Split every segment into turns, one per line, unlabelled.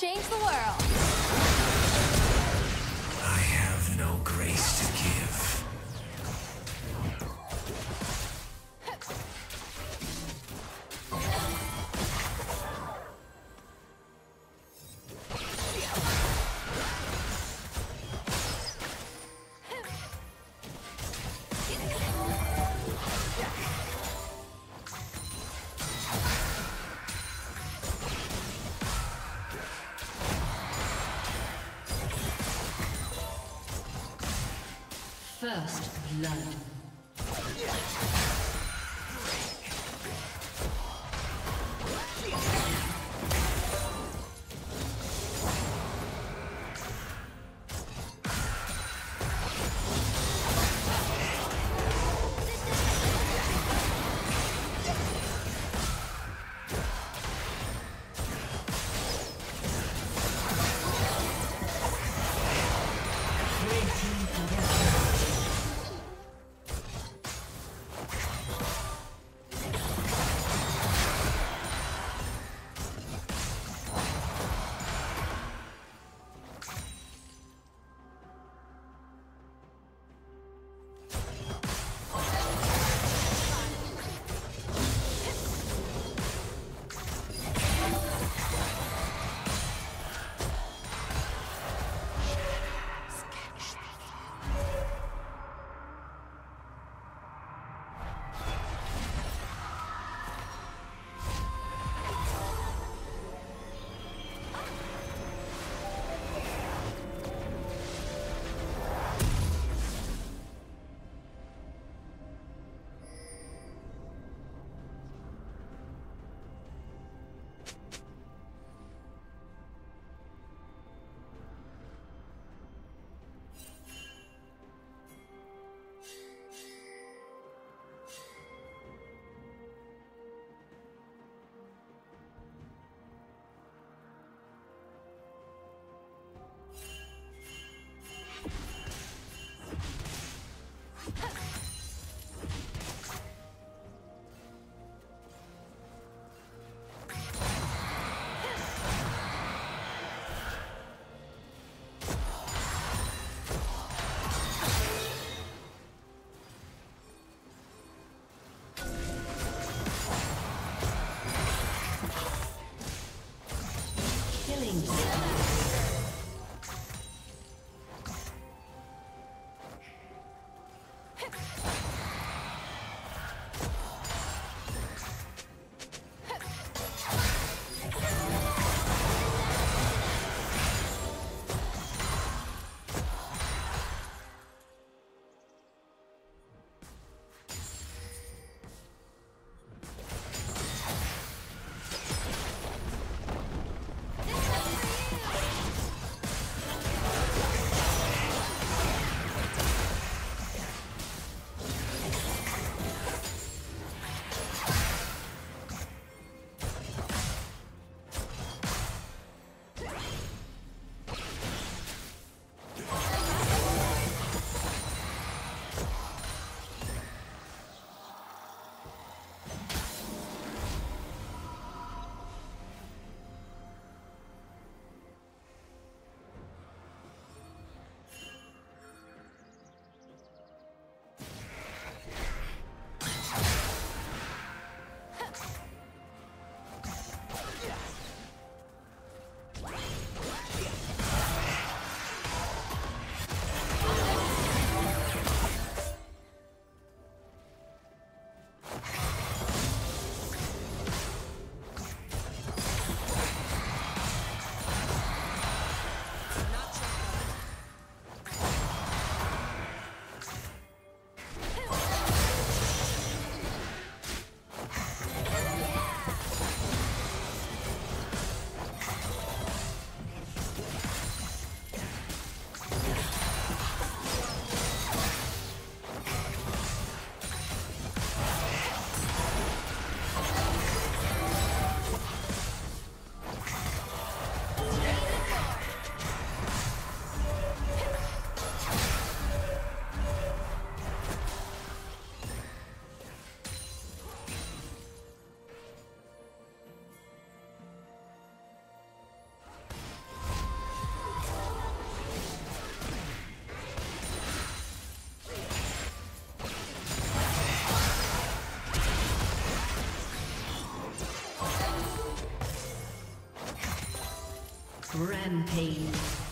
change the world.
I have no grace to give.
First Rampage.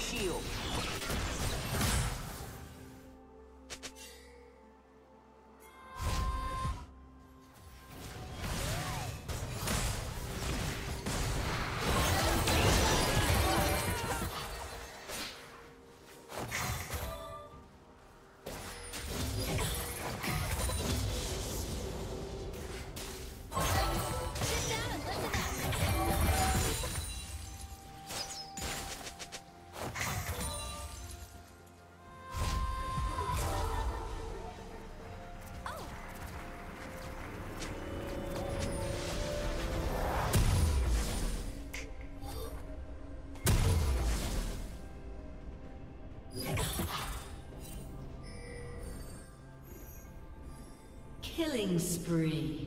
Shield.
Killing spree.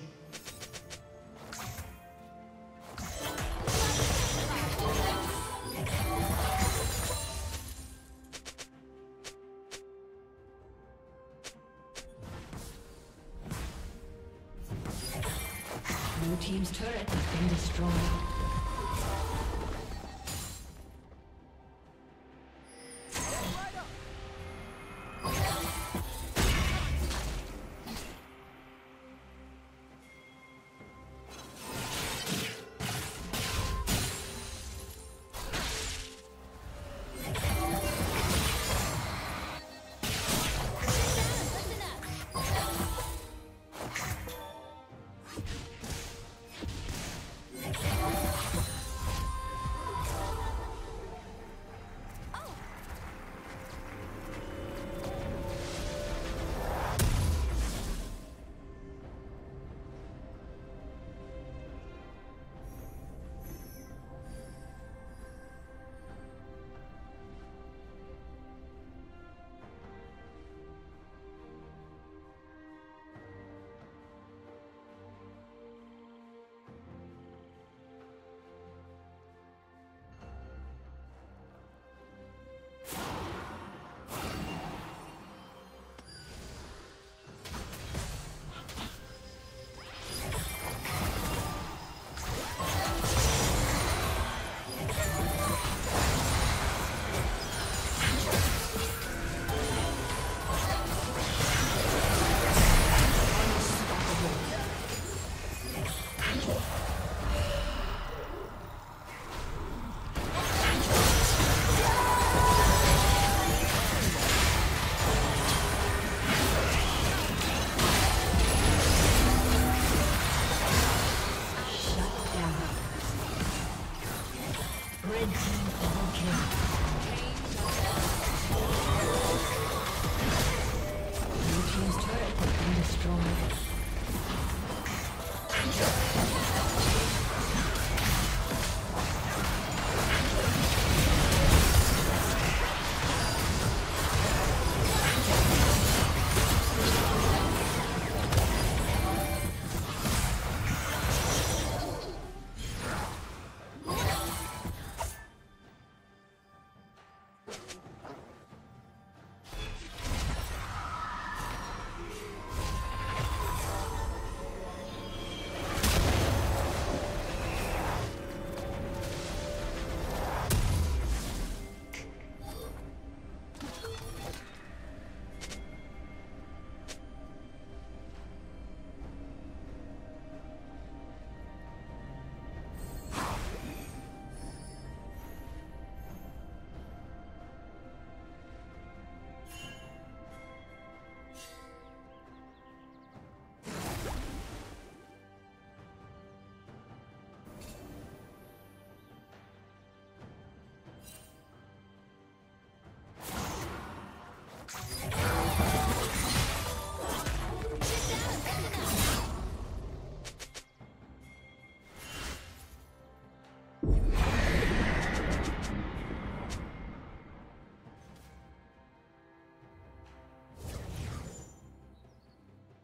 Red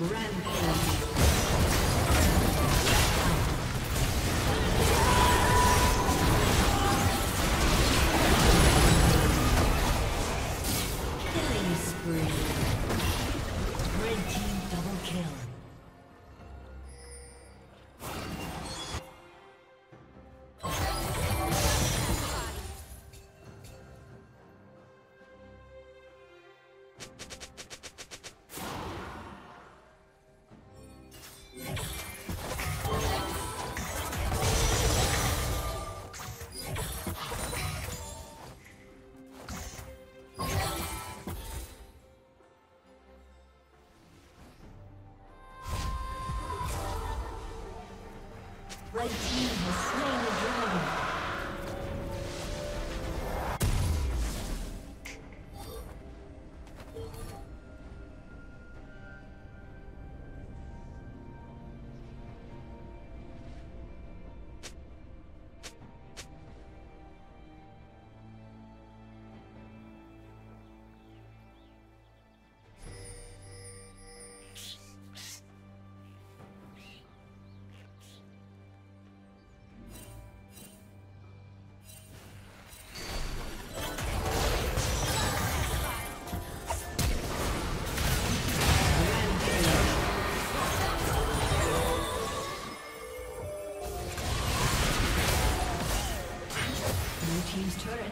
Rampage. Red team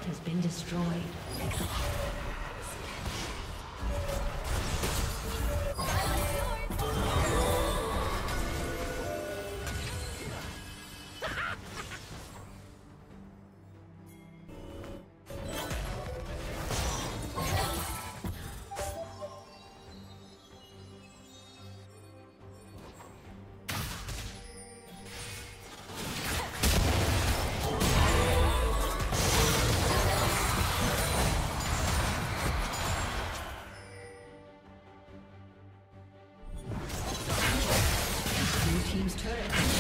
has
been destroyed.
A summoner